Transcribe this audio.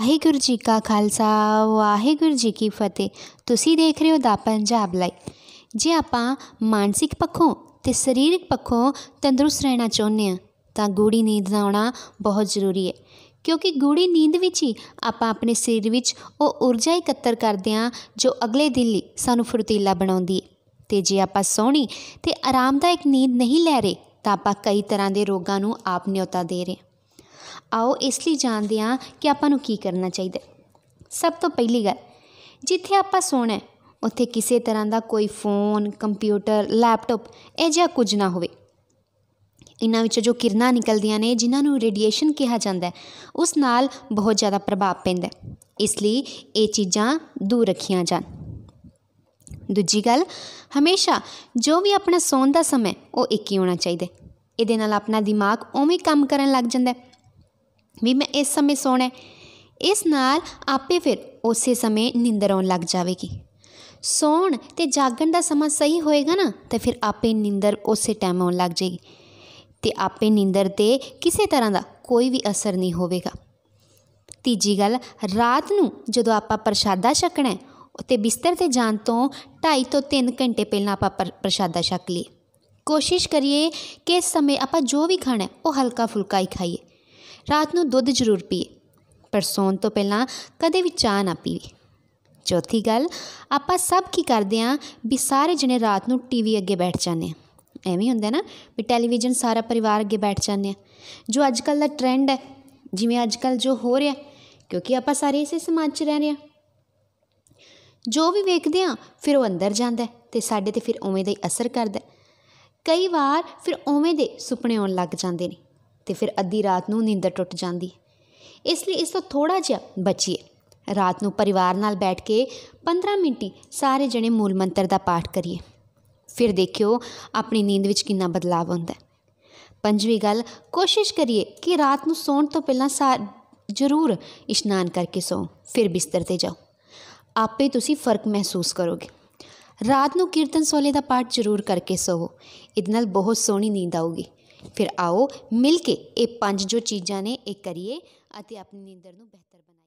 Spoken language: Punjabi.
ਵਾਹਿਗੁਰੂ ਜੀ ਕਾ ਖਾਲਸਾ, ਵਾਹਿਗੁਰੂ ਜੀ ਕੀ ਫਤਿਹ। ਤੁਸੀਂ ਦੇਖ ਰਹੇ ਹੋ ਦਾ ਪੰਜਾਬ ਲਾਈਵ। ਜੇ ਆਪਾਂ ਮਾਨਸਿਕ ਪੱਖੋਂ ਤੇ ਸਰੀਰਕ ਪੱਖੋਂ ਤੰਦਰੁਸਤ ਰਹਿਣਾ ਚਾਹੁੰਦੇ ਆ ਤਾਂ ਗੂੜੀ ਨੀਂਦ ਦਾ ਆਉਣਾ ਬਹੁਤ ਜ਼ਰੂਰੀ ਹੈ। ਕਿਉਂਕਿ ਗੂੜੀ ਨੀਂਦ ਵਿੱਚ ਹੀ ਆਪਾਂ ਆਪਣੇ ਸਰੀਰ ਵਿੱਚ ਉਹ ਊਰਜਾ ਇਕੱਤਰ ਕਰਦੇ ਹਾਂ, ਜੋ ਅਗਲੇ ਦਿਨ ਲਈ ਸਾਨੂੰ ਫੁਰਤੀਲਾ ਬਣਾਉਂਦੀ ਹੈ। ਤੇ ਜੇ ਆਪਾਂ ਸੋਹਣੀ ਤੇ ਆਰਾਮਦਾਇਕ ਨੀਂਦ ਨਹੀਂ ਲੈ ਰਹੇ, ਤਾਂ ਆਪਾਂ ਕਈ ਤਰ੍ਹਾਂ ਦੇ ਰੋਗਾਂ ਨੂੰ ਆਪ ਨਿਯੋਤਾ ਦੇ ਰਹੇ ਹਾਂ। ਆਓ ਇਸ ਲਈ ਜਾਣਦੇ ਹਾਂ ਕਿ ਆਪਾਂ ਨੂੰ ਕੀ ਕਰਨਾ ਚਾਹੀਦਾ ਸਭ ਤੋਂ ਪਹਿਲੀ ਗੱਲ, ਜਿੱਥੇ ਆਪਾਂ ਸੋਣਾ ਹੈ, ਉੱਥੇ ਕਿਸੇ ਤਰ੍ਹਾਂ ਦਾ ਕੋਈ ਫੋਨ, ਕੰਪਿਊਟਰ, ਲੈਪਟਾਪ ਇਹ ਜਿਹਾ ਕੁਝ ਨਾ ਹੋਵੇ। ਇਹਨਾਂ ਵਿੱਚੋਂ ਜੋ ਕਿਰਨਾਂ ਨਿਕਲਦੀਆਂ ਨੇ, ਜਿਨ੍ਹਾਂ ਨੂੰ ਰੇਡੀਏਸ਼ਨ ਕਿਹਾ ਜਾਂਦਾ ਹੈ, ਉਸ ਨਾਲ ਬਹੁਤ ਜ਼ਿਆਦਾ ਪ੍ਰਭਾਵ ਪੈਂਦਾ ਹੈ। ਇਸ ਲਈ ਇਹ ਚੀਜ਼ਾਂ ਦੂਰ ਰੱਖੀਆਂ ਜਾਣ। ਦੂਜੀ ਗੱਲ, ਹਮੇਸ਼ਾ ਜੋ ਵੀ ਆਪਣਾ ਸੌਣ ਦਾ ਸਮਾਂ ਉਹ ਇੱਕ ਹੀ ਹੋਣਾ ਚਾਹੀਦਾ ਇਹਦੇ ਨਾਲ ਆਪਣਾ ਦਿਮਾਗ ਉਵੇਂ ਕੰਮ ਕਰਨ ਲੱਗ ਜਾਂਦਾ ਵੀ ਮੈਂ ਇਸ ਸਮੇਂ ਸੌਣਾ ਇਸ ਨਾਲ ਆਪੇ ਫਿਰ ਉਸੇ ਸਮੇਂ ਨਿੰਦਰ ਆਉਣ ਲੱਗ ਜਾਵੇਗੀ। ਸੌਣ ਤੇ ਜਾਗਣ ਦਾ ਸਮਾਂ ਸਹੀ ਹੋਏਗਾ ਨਾ, ਤਾਂ ਫਿਰ ਆਪੇ ਨਿੰਦਰ ਉਸੇ ਟਾਈਮ ਆਉਣ ਲੱਗ ਜਾਏਗੀ। ਤੇ ਆਪੇ ਨਿੰਦਰ ਤੇ ਕਿਸੇ ਤਰ੍ਹਾਂ ਦਾ ਕੋਈ ਵੀ ਅਸਰ ਨਹੀਂ ਹੋਵੇਗਾ। ਤੀਜੀ ਗੱਲ, ਰਾਤ ਨੂੰ ਜਦੋਂ ਆਪਾਂ ਪ੍ਰਸ਼ਾਦਾ ਛਕਣਾ ਹੈ ਤੇ ਬਿਸਤਰ ਤੇ ਜਾਣ ਤੋਂ 2.5 ਤੋਂ 3 ਘੰਟੇ ਪਹਿਲਾਂ ਆਪਾਂ ਪ੍ਰਸ਼ਾਦਾ ਛਕ ਲਈਏ। ਕੋਸ਼ਿਸ਼ ਕਰੀਏ ਕਿ ਇਸ ਸਮੇਂ ਆਪਾਂ ਜੋ ਵੀ ਖਾਣਾ ਉਹ ਹਲਕਾ ਫੁਲਕਾ ਹੀ ਖਾਈਏ। ਰਾਤ ਨੂੰ ਦੁੱਧ ਜ਼ਰੂਰ ਪੀਏ, ਪਰ ਸੌਣ ਤੋਂ ਪਹਿਲਾਂ ਕਦੇ ਵੀ ਚਾਹ ਨਾ ਪੀਵੇ। ਚੌਥੀ ਗੱਲ, ਆਪਾਂ ਸਭ ਕੀ ਕਰਦੇ ਆਂ ਵੀ ਸਾਰੇ ਜਣੇ ਰਾਤ ਨੂੰ ਟੀਵੀ ਅੱਗੇ ਬੈਠ ਜਾਂਦੇ ਆ ਐਵੇਂ ਹੁੰਦਾ ਨਾ ਵੀ ਟੈਲੀਵਿਜ਼ਨ ਸਾਰਾ ਪਰਿਵਾਰ ਅੱਗੇ ਬੈਠ ਜਾਂਦੇ ਆ ਜੋ ਅੱਜ ਕੱਲ ਦਾ ਟ੍ਰੈਂਡ ਹੈ, ਜਿਵੇਂ ਅੱਜ ਕੱਲ ਜੋ ਹੋ ਰਿਹਾ, ਕਿਉਂਕਿ ਆਪਾਂ ਸਾਰੇ ਇਸੇ ਸਮਾਜ 'ਚ ਰਹਿ ਰਹੇ ਆ ਜੋ ਵੀ ਵੇਖਦੇ ਆ ਫਿਰ ਉਹ ਅੰਦਰ ਜਾਂਦਾ ਤੇ ਸਾਡੇ ਤੇ ਫਿਰ ਉਵੇਂ ਦਾ ਹੀ ਅਸਰ ਕਰਦਾ ਕਈ ਵਾਰ ਫਿਰ ਉਵੇਂ ਦੇ ਸੁਪਨੇ ਆਉਣ ਲੱਗ ਜਾਂਦੇ ਨੇ। ਤੇ ਫਿਰ ਅੱਧੀ ਰਾਤ ਨੂੰ ਨੀਂਦਰ ਟੁੱਟ ਜਾਂਦੀ। ਇਸ ਲਈ ਇਸ ਤੋਂ ਥੋੜਾ ਜਿਹਾ ਬਚੀਏ। ਰਾਤ ਨੂੰ ਪਰਿਵਾਰ ਨਾਲ ਬੈਠ ਕੇ 15 ਮਿੰਟ ਸਾਰੇ ਜਣੇ ਮੂਲ ਮੰਤਰ ਦਾ ਪਾਠ ਕਰੀਏ। ਫਿਰ ਦੇਖਿਓ ਆਪਣੀ ਨੀਂਦ ਵਿੱਚ ਕਿੰਨਾ ਬਦਲਾਅ ਹੁੰਦਾ ਪੰਜਵੀਂ ਗੱਲ, ਕੋਸ਼ਿਸ਼ ਕਰੀਏ ਕਿ ਰਾਤ ਨੂੰ ਸੌਣ ਤੋਂ ਪਹਿਲਾਂ ਸਾ ਜ਼ਰੂਰ ਇਸ਼ਨਾਨ ਕਰਕੇ ਸੌ, ਫਿਰ ਬਿਸਤਰ ਤੇ ਜਾਓ। ਆਪੇ ਤੁਸੀਂ ਫ਼ਰਕ ਮਹਿਸੂਸ ਕਰੋਗੇ। ਰਾਤ ਨੂੰ ਕੀਰਤਨ ਸੋਲੇ ਦਾ ਪਾਠ ਜ਼ਰੂਰ ਕਰਕੇ ਸੋਵੋ। ਇਹਦੇ ਨਾਲ ਬਹੁਤ ਸੋਹਣੀ ਨੀਂਦ ਆਊਗੀ। ਫਿਰ ਆਓ ਮਿਲ ਕੇ ਇਹ ਪੰਜ ਜੋ ਚੀਜ਼ਾਂ ਨੇ, ਇਹ ਕਰੀਏ ਅਤੇ ਆਪਣੀ ਨੀਂਦਰ ਨੂੰ ਬਿਹਤਰ ਬਣਾਈਏ।